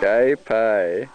Kai Pai.